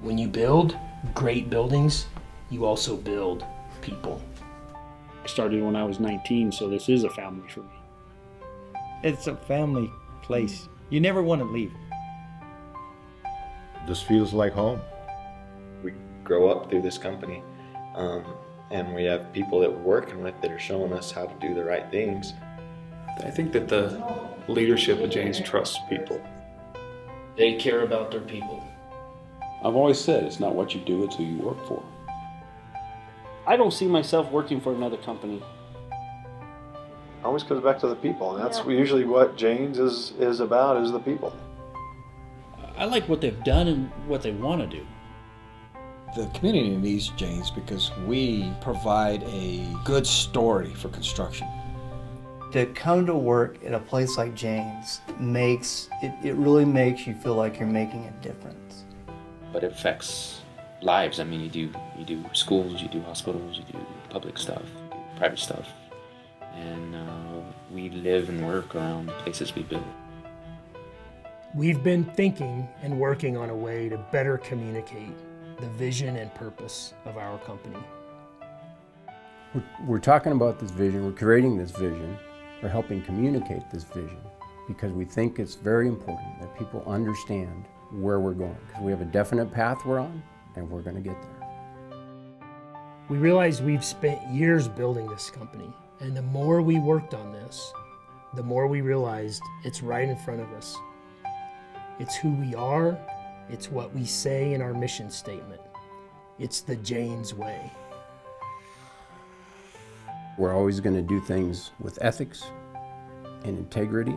When you build great buildings, you also build people. I started when I was 19, so this is a family for me. It's a family place. You never want to leave. This feels like home. We grow up through this company, um, and we have people that we're working with that are showing us how to do the right things. I think that the leadership of Jaynes trusts people. They care about their people. I've always said it's not what you do, it's who you work for. I don't see myself working for another company. Always comes back to the people, and that's usually what Jaynes is, is about, is the people. I like what they've done and what they want to do. The community needs Jaynes because we provide a good story for construction. To come to work at a place like Jaynes makes it, it really makes you feel like you're making a difference. But it affects lives. I mean, you do you do schools, you do hospitals, you do public stuff, you do private stuff, and uh, we live and work around the places we build. We've been thinking and working on a way to better communicate the vision and purpose of our company. We're, we're talking about this vision, we're creating this vision, we're helping communicate this vision because we think it's very important that people understand where we're going because we have a definite path we're on and we're going to get there. We realize we've spent years building this company, and the more we worked on this, the more we realized it's right in front of us. It's who we are, it's what we say in our mission statement. It's the Jaynes way. We're always going to do things with ethics and integrity.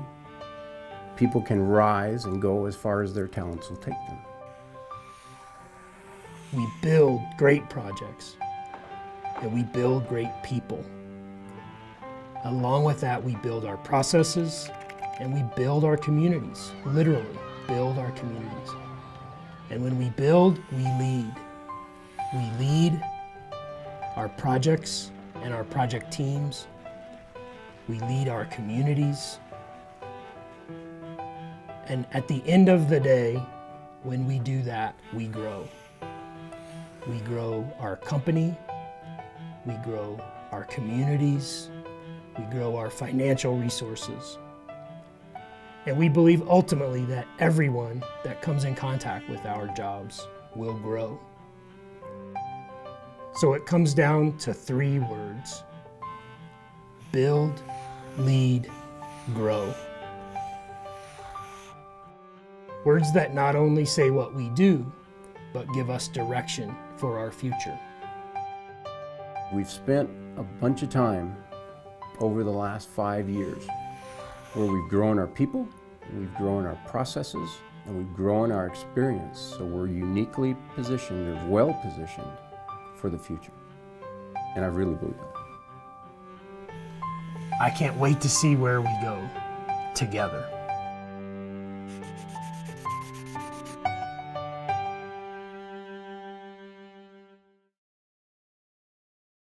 People can rise and go as far as their talents will take them. We build great projects and we build great people. Along with that, we build our processes and we build our communities, literally build our communities. And when we build, we lead. We lead our projects and our project teams. We lead our communities. And at the end of the day, when we do that, we grow. We grow our company, we grow our communities, we grow our financial resources. And we believe ultimately that everyone that comes in contact with our jobs will grow. So it comes down to three words build, lead, grow. Words that not only say what we do, but give us direction for our future. We've spent a bunch of time over the last five years where we've grown our people, we've grown our processes, and we've grown our experience. So we're uniquely positioned or well positioned for the future. And I really believe that. I can't wait to see where we go together.